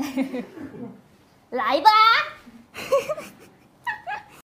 来吧。